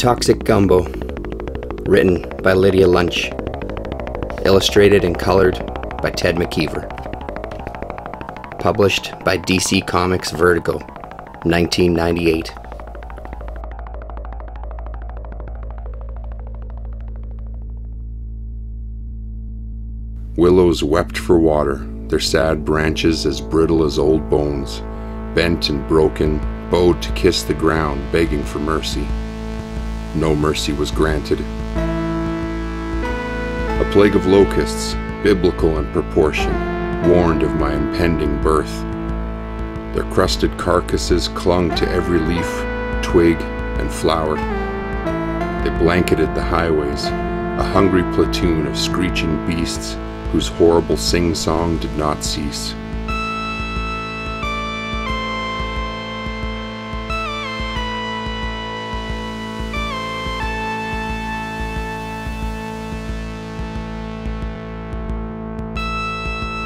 Toxic Gumbo, written by Lydia Lunch, illustrated and colored by Ted McKeever. Published by DC Comics Vertigo, 1998. Willows wept for water, their sad branches as brittle as old bones, bent and broken, bowed to kiss the ground, begging for mercy. No mercy was granted. A plague of locusts, biblical in proportion, warned of my impending birth. Their crusted carcasses clung to every leaf, twig, and flower. They blanketed the highways, a hungry platoon of screeching beasts whose horrible sing song did not cease.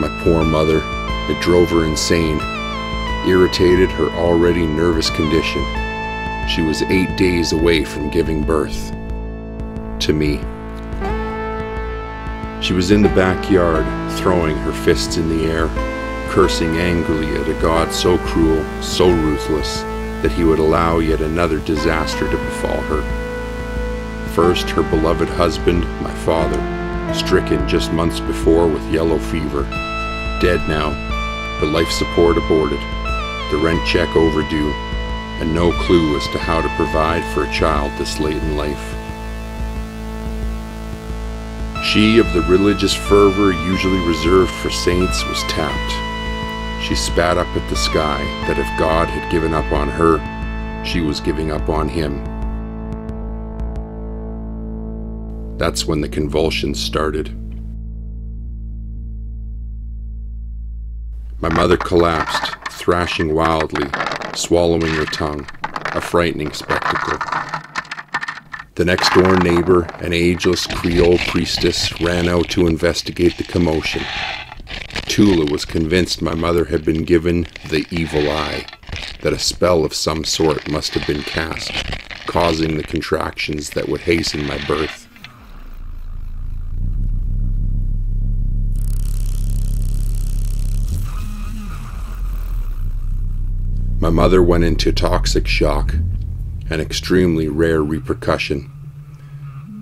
My poor mother, it drove her insane, irritated her already nervous condition. She was eight days away from giving birth to me. She was in the backyard, throwing her fists in the air, cursing angrily at a God so cruel, so ruthless, that he would allow yet another disaster to befall her. First, her beloved husband, my father, stricken just months before with yellow fever, dead now, but life support aborted, the rent check overdue, and no clue as to how to provide for a child this late in life. She of the religious fervor usually reserved for saints was tapped. She spat up at the sky that if God had given up on her, she was giving up on him. That's when the convulsions started. My mother collapsed, thrashing wildly, swallowing her tongue, a frightening spectacle. The next door neighbor, an ageless Creole priestess, ran out to investigate the commotion. Tula was convinced my mother had been given the evil eye, that a spell of some sort must have been cast, causing the contractions that would hasten my birth. My mother went into toxic shock, an extremely rare repercussion.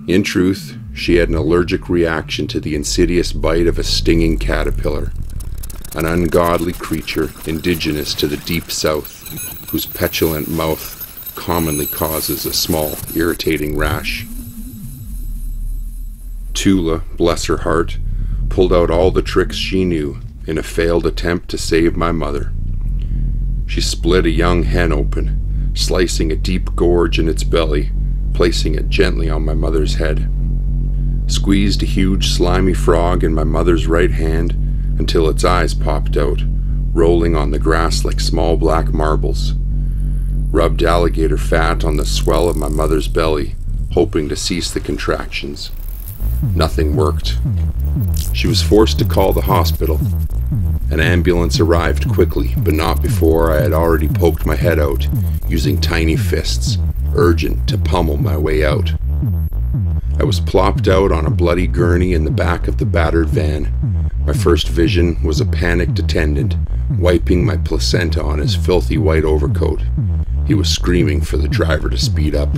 In truth, she had an allergic reaction to the insidious bite of a stinging caterpillar, an ungodly creature indigenous to the deep south, whose petulant mouth commonly causes a small, irritating rash. Tula, bless her heart, pulled out all the tricks she knew in a failed attempt to save my mother. She split a young hen open slicing a deep gorge in its belly, placing it gently on my mother's head. Squeezed a huge slimy frog in my mother's right hand until its eyes popped out, rolling on the grass like small black marbles. Rubbed alligator fat on the swell of my mother's belly, hoping to cease the contractions. Nothing worked. She was forced to call the hospital. An ambulance arrived quickly, but not before I had already poked my head out, using tiny fists, urgent to pummel my way out. I was plopped out on a bloody gurney in the back of the battered van. My first vision was a panicked attendant, wiping my placenta on his filthy white overcoat. He was screaming for the driver to speed up.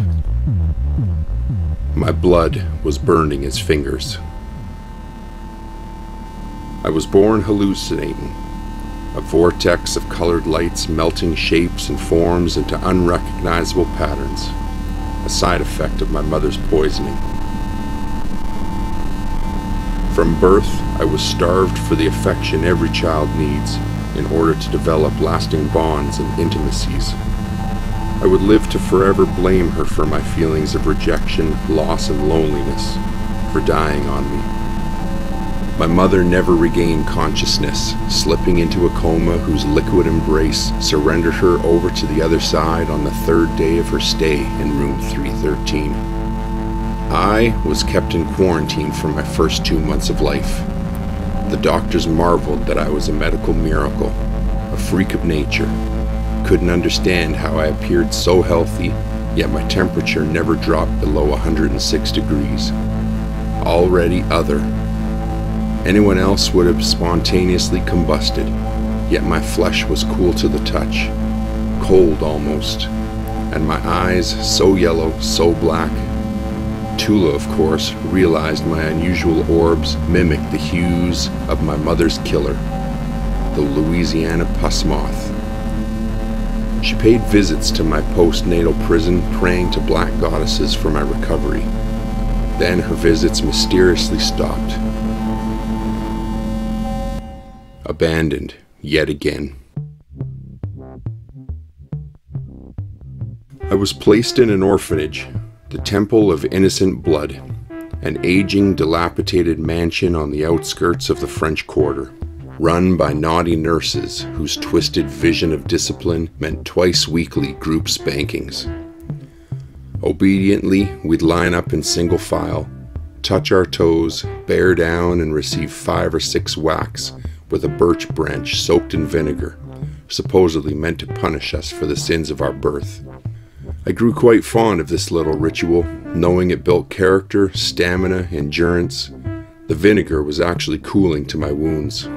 My blood was burning his fingers. I was born hallucinating, a vortex of colored lights melting shapes and forms into unrecognizable patterns, a side effect of my mother's poisoning. From birth, I was starved for the affection every child needs in order to develop lasting bonds and intimacies. I would live to forever blame her for my feelings of rejection, loss, and loneliness, for dying on me. My mother never regained consciousness, slipping into a coma whose liquid embrace surrendered her over to the other side on the third day of her stay in room 313. I was kept in quarantine for my first two months of life. The doctors marveled that I was a medical miracle, a freak of nature, couldn't understand how I appeared so healthy, yet my temperature never dropped below 106 degrees. Already other. Anyone else would have spontaneously combusted, yet my flesh was cool to the touch, cold almost, and my eyes so yellow, so black. Tula, of course, realized my unusual orbs mimicked the hues of my mother's killer, the Louisiana puss moth. She paid visits to my postnatal prison, praying to black goddesses for my recovery. Then her visits mysteriously stopped. Abandoned yet again. I was placed in an orphanage, the Temple of Innocent Blood, an aging, dilapidated mansion on the outskirts of the French Quarter run by naughty nurses whose twisted vision of discipline meant twice weekly group spankings. Obediently, we'd line up in single file, touch our toes, bear down, and receive five or six whacks with a birch branch soaked in vinegar, supposedly meant to punish us for the sins of our birth. I grew quite fond of this little ritual, knowing it built character, stamina, endurance. The vinegar was actually cooling to my wounds.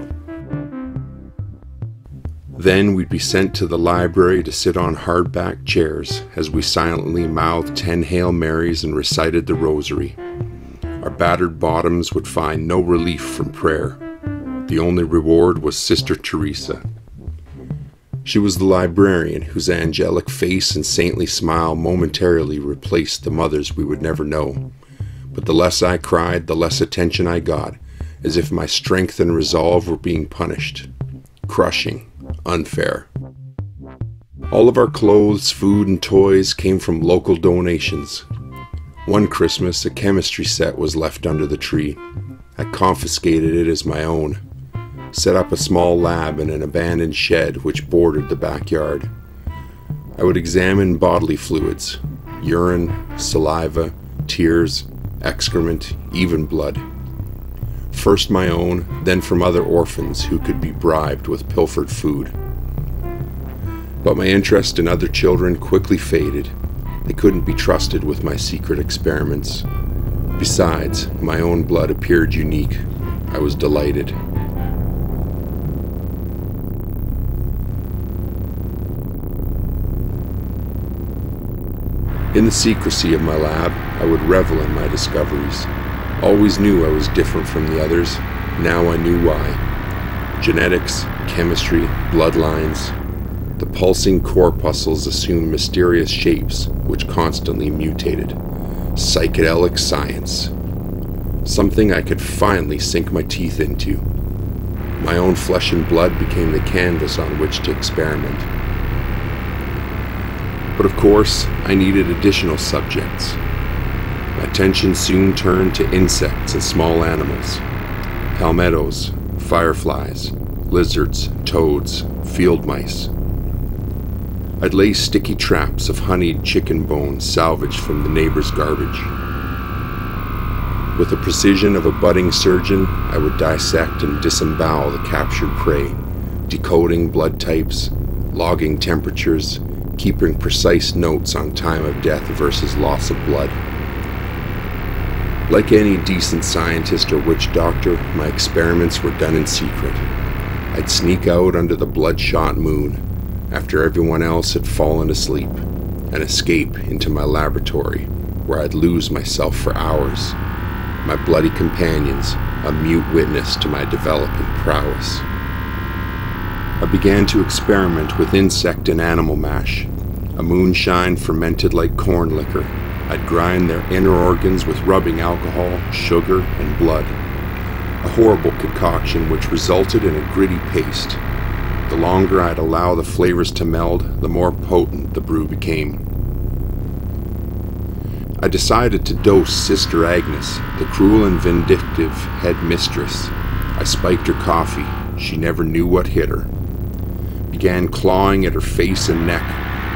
Then we'd be sent to the library to sit on hardback chairs as we silently mouthed ten Hail Marys and recited the Rosary. Our battered bottoms would find no relief from prayer. The only reward was Sister Teresa. She was the librarian whose angelic face and saintly smile momentarily replaced the mothers we would never know. But the less I cried, the less attention I got, as if my strength and resolve were being punished. Crushing, unfair. All of our clothes, food, and toys came from local donations. One Christmas, a chemistry set was left under the tree. I confiscated it as my own, set up a small lab in an abandoned shed which bordered the backyard. I would examine bodily fluids urine, saliva, tears, excrement, even blood first my own, then from other orphans who could be bribed with pilfered food. But my interest in other children quickly faded. They couldn't be trusted with my secret experiments. Besides, my own blood appeared unique. I was delighted. In the secrecy of my lab, I would revel in my discoveries. Always knew I was different from the others. Now I knew why. Genetics, chemistry, bloodlines. The pulsing corpuscles assumed mysterious shapes which constantly mutated. Psychedelic science. Something I could finally sink my teeth into. My own flesh and blood became the canvas on which to experiment. But of course, I needed additional subjects. Attention soon turned to insects and small animals palmettos, fireflies, lizards, toads, field mice. I'd lay sticky traps of honeyed chicken bones salvaged from the neighbor's garbage. With the precision of a budding surgeon, I would dissect and disembowel the captured prey, decoding blood types, logging temperatures, keeping precise notes on time of death versus loss of blood. Like any decent scientist or witch doctor, my experiments were done in secret. I'd sneak out under the bloodshot moon after everyone else had fallen asleep and escape into my laboratory where I'd lose myself for hours, my bloody companions a mute witness to my developing prowess. I began to experiment with insect and animal mash, a moonshine fermented like corn liquor I'd grind their inner organs with rubbing alcohol, sugar, and blood. A horrible concoction which resulted in a gritty paste. The longer I'd allow the flavors to meld, the more potent the brew became. I decided to dose Sister Agnes, the cruel and vindictive head mistress. I spiked her coffee. She never knew what hit her. Began clawing at her face and neck,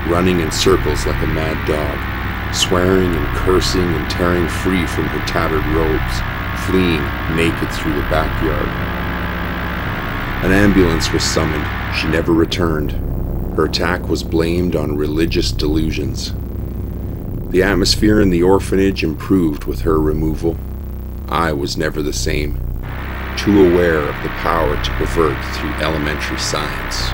running in circles like a mad dog swearing and cursing and tearing free from her tattered robes, fleeing naked through the backyard. An ambulance was summoned. She never returned. Her attack was blamed on religious delusions. The atmosphere in the orphanage improved with her removal. I was never the same, too aware of the power to pervert through elementary science.